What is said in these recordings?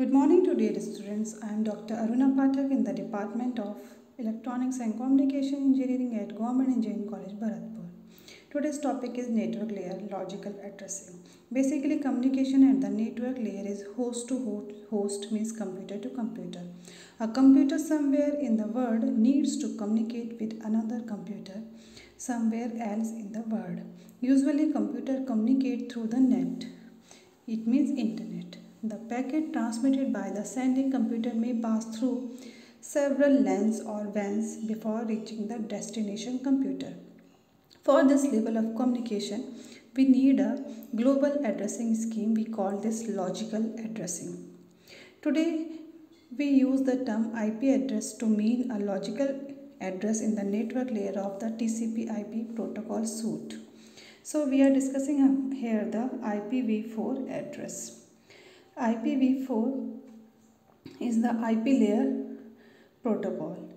Good morning to dear students. I am Dr. Aruna Pathak in the Department of Electronics and Communication Engineering at Government Engineering College, Bharatpur. Today's topic is network layer logical addressing. Basically, communication at the network layer is host to host, host means computer to computer. A computer somewhere in the world needs to communicate with another computer somewhere else in the world. Usually, computer communicate through the net. It means internet. Packet transmitted by the sending computer may pass through several LANs or WANs before reaching the destination computer. For this level of communication, we need a global addressing scheme. We call this logical addressing. Today, we use the term IP address to mean a logical address in the network layer of the TCP IP protocol suite. So, we are discussing here the IPv4 address. IPv4 is the IP layer protocol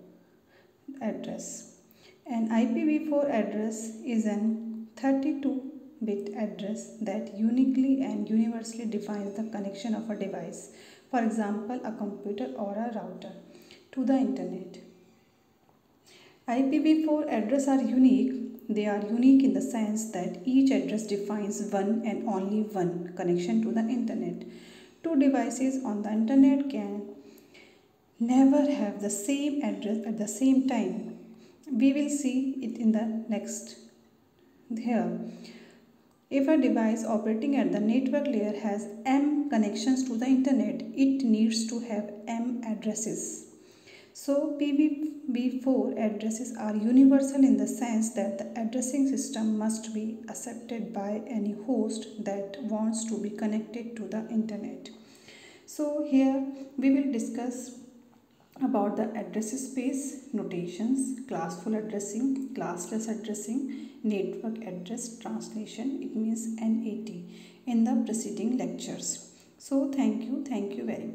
address. An IPv4 address is an 32 bit address that uniquely and universally defines the connection of a device, for example, a computer or a router, to the internet. IPv4 addresses are unique. They are unique in the sense that each address defines one and only one connection to the internet two devices on the internet can never have the same address at the same time. We will see it in the next here. If a device operating at the network layer has M connections to the internet, it needs to have M addresses. So IPv4 addresses are universal in the sense that the addressing system must be accepted by any host that wants to be connected to the internet. So here we will discuss about the address space notations, classful addressing, classless addressing, network address translation, it means NAT in the preceding lectures. So thank you, thank you very much.